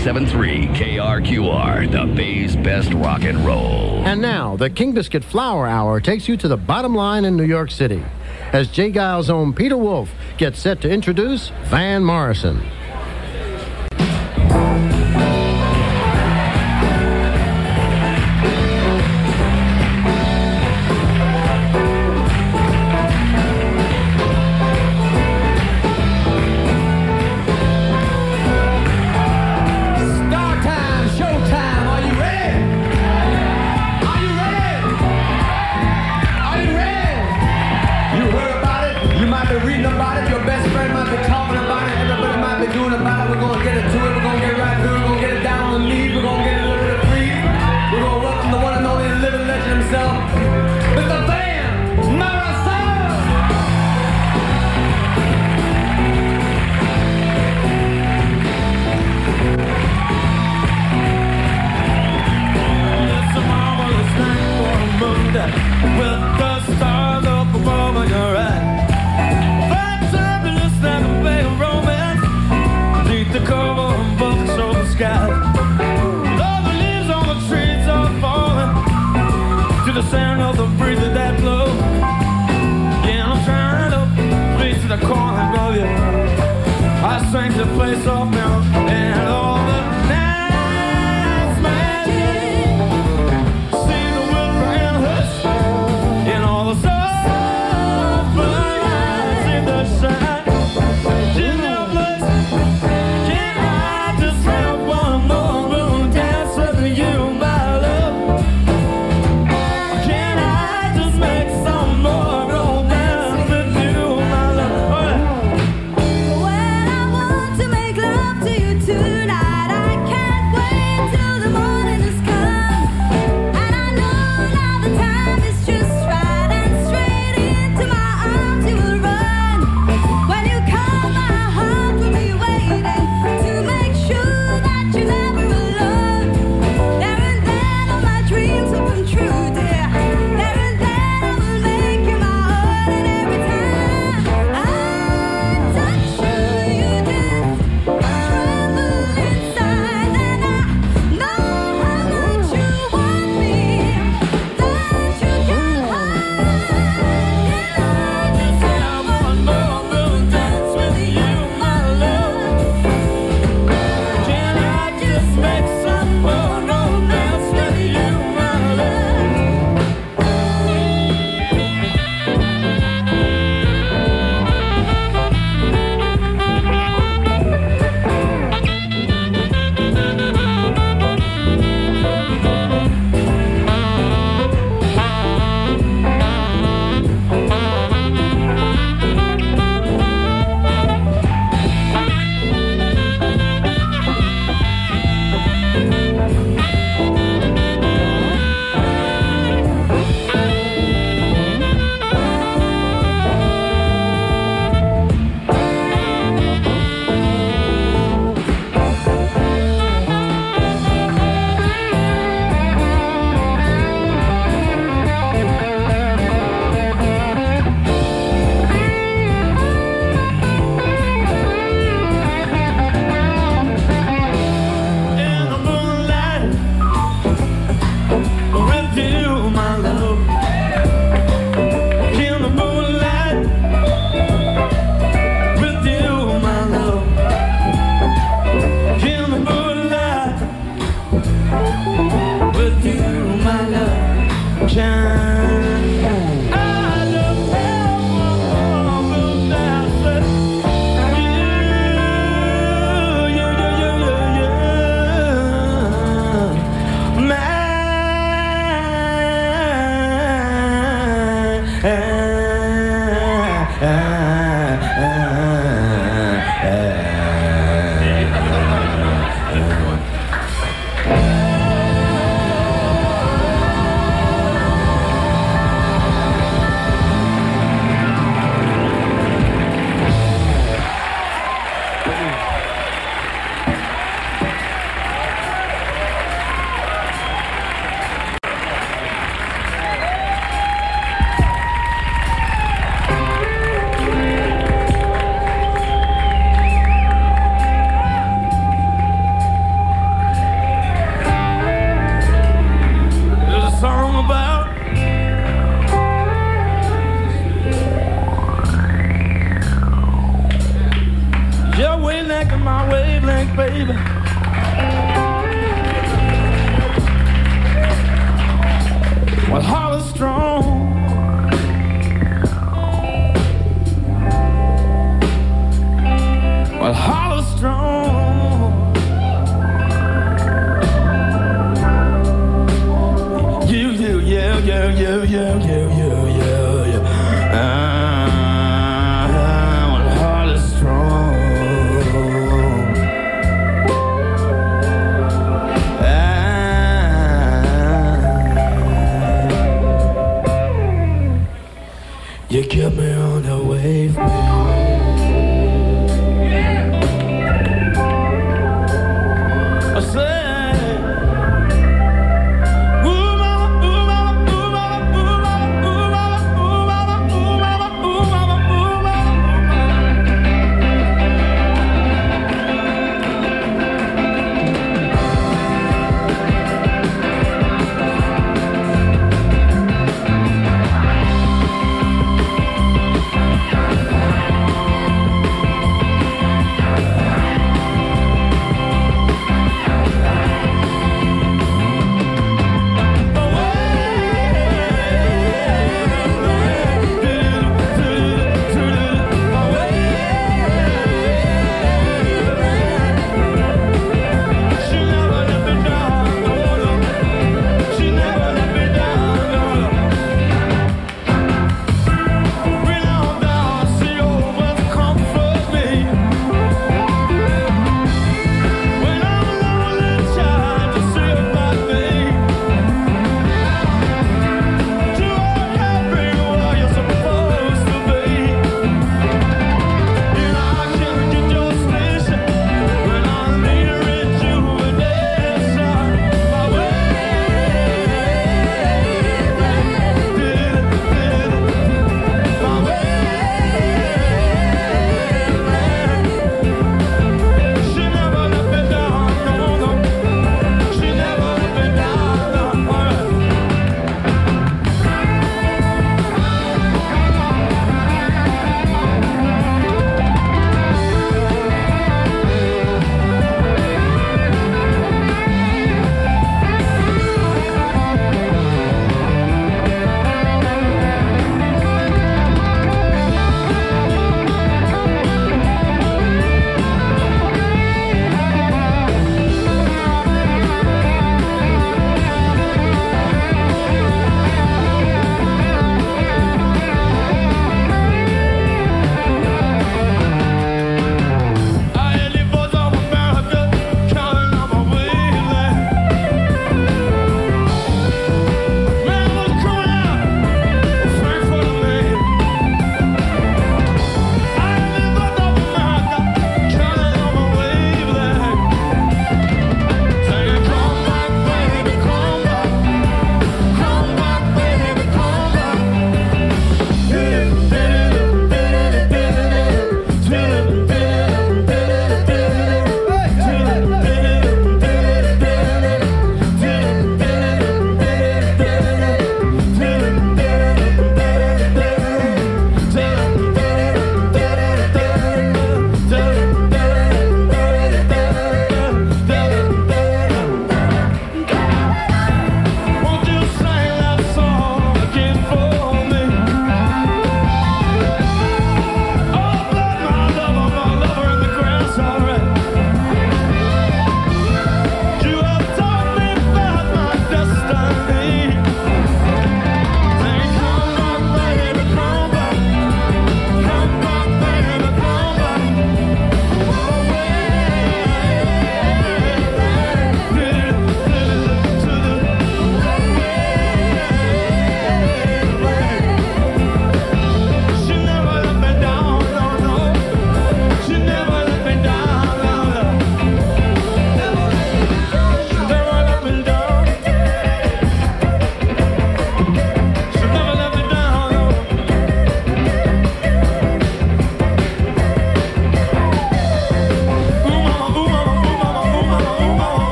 97.3 KRQR, the Bay's best rock and roll. And now, the King Biscuit Flower Hour takes you to the bottom line in New York City as J. Geils' own Peter Wolf gets set to introduce Van Morrison.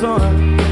sun.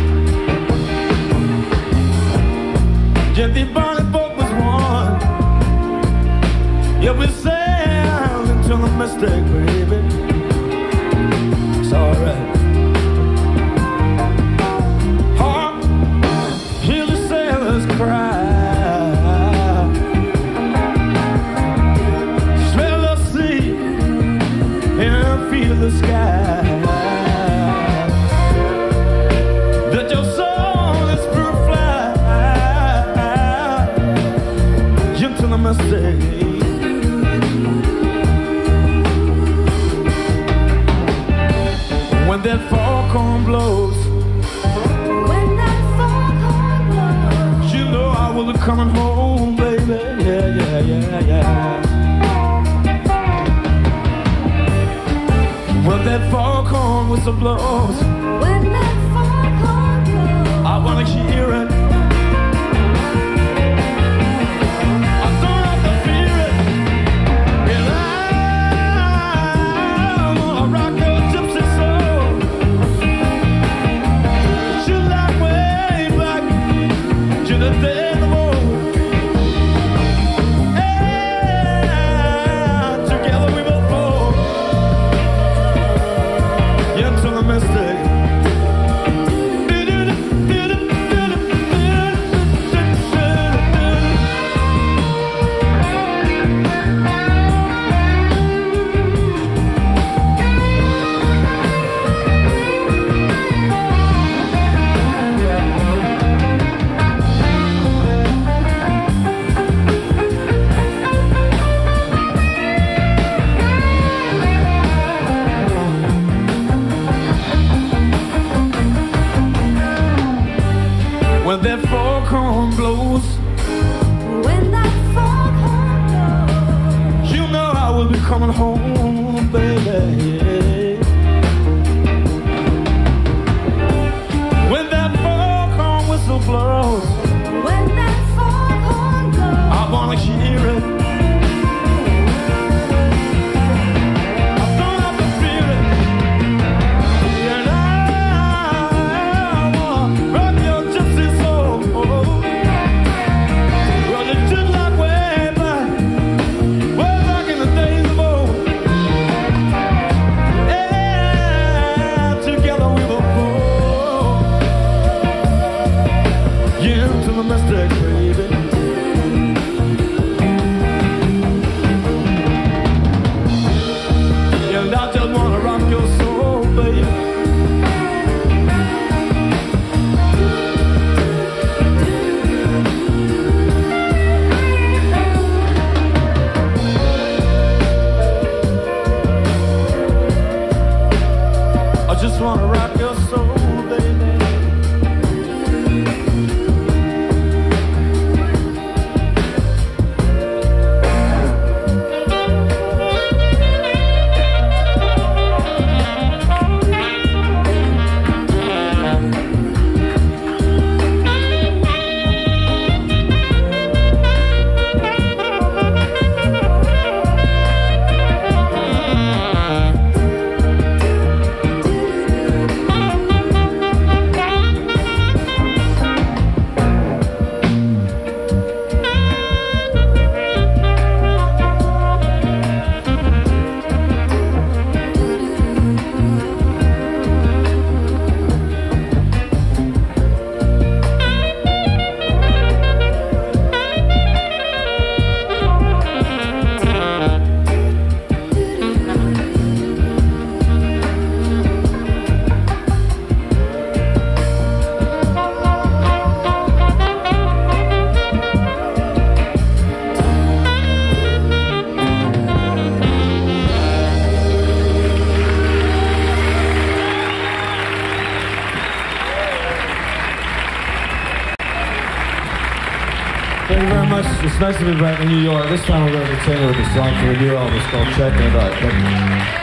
just wanna rock your soul. nice to be back in New York. This time we're going to continue with the song for the new album. It's called Check It Out.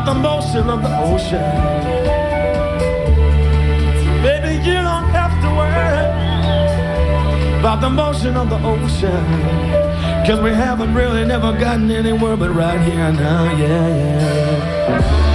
about the motion of the ocean. Baby, you don't have to worry about the motion of the ocean. Cause we haven't really never gotten anywhere but right here now, yeah, yeah.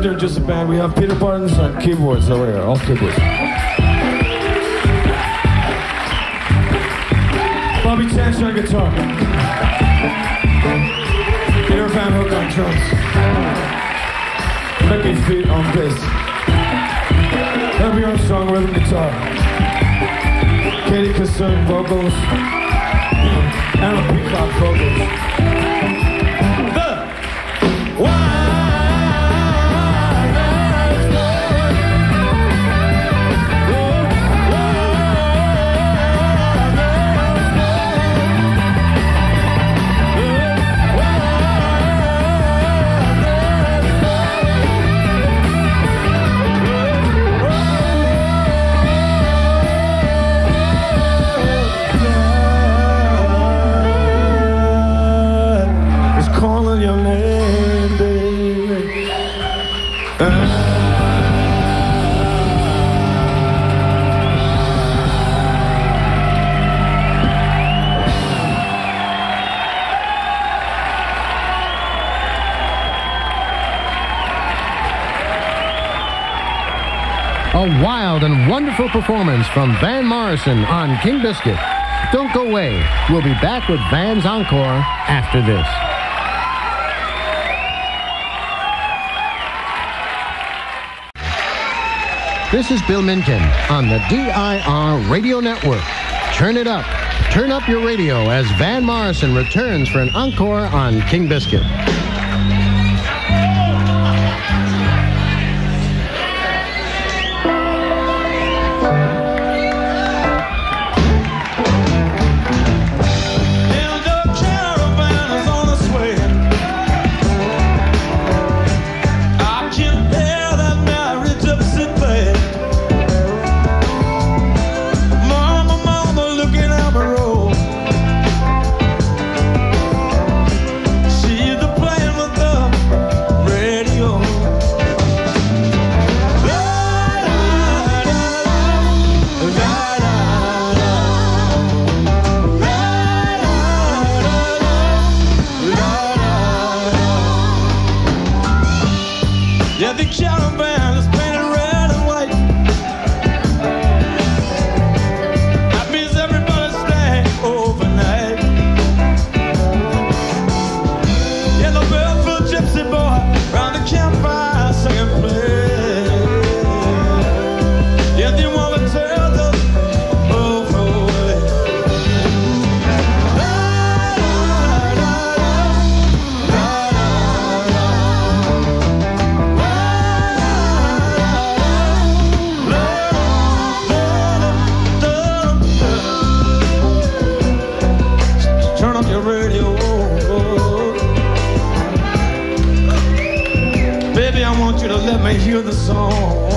like they're just a band. We have Peter Bardens on keyboards over here, all keyboards. Bobby Tench on guitar. Peter Van Hooke on drums. Becky Feat on bass. Herbie Armstrong rhythm guitar. Katie Kissoon vocals. Anna Peacock vocals. Wonderful performance from Van Morrison on King Biscuit. Don't go away. We'll be back with Van's Encore after this. This is Bill Minkin on the DIR Radio Network. Turn it up. Turn up your radio as Van Morrison returns for an encore on King Biscuit. Me hear the song.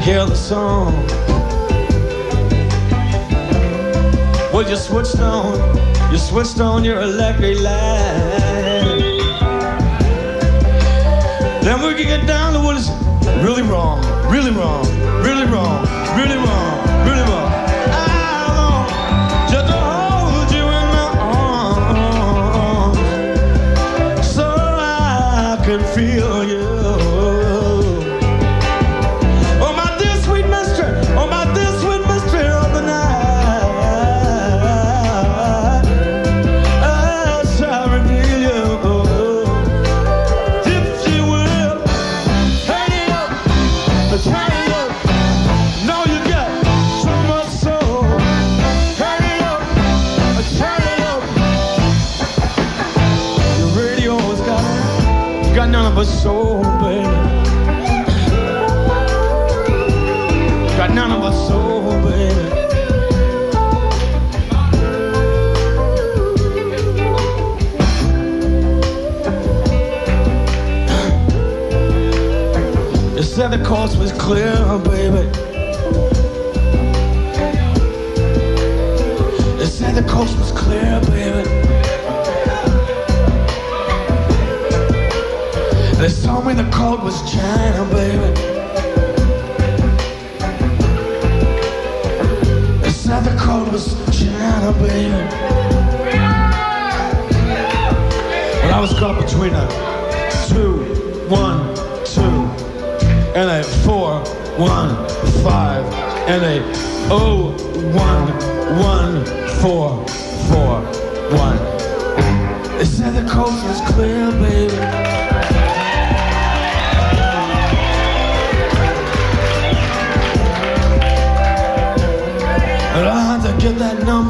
Hear the song. Well, you switched on, you switched on your electric light. Then we can get down to what is really wrong, really wrong, really wrong, really wrong, really wrong. The coast was clear, baby. They said the coast was clear, baby. They told me the coast was China, baby. They said the coast was China, baby. But I was caught between a two, one, two and a four, one, five, and a oh, one, one, four, four, one. They said the coast was clear, baby. And I had to get that number.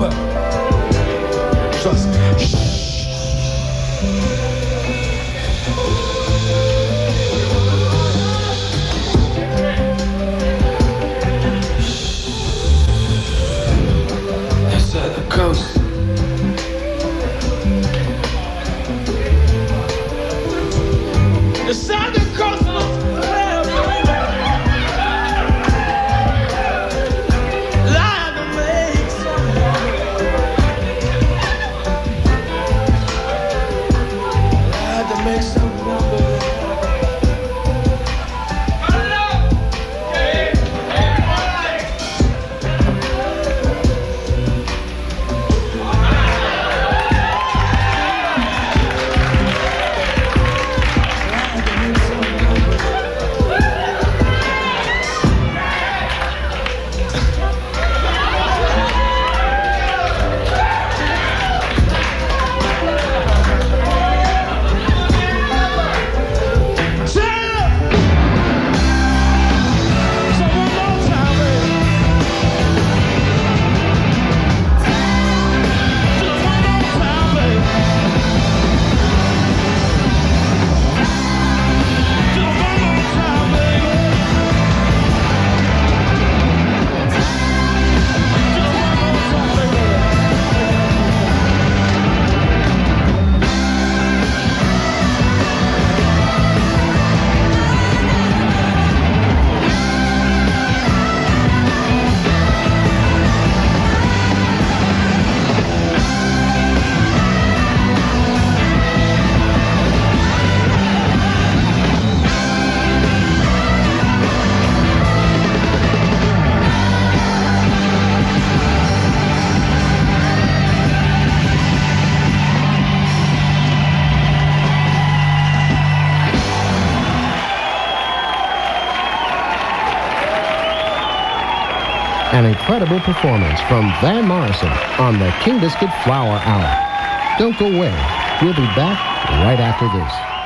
Performance from Van Morrison on the King Biscuit Flower Hour. Don't go away. We'll be back right after this.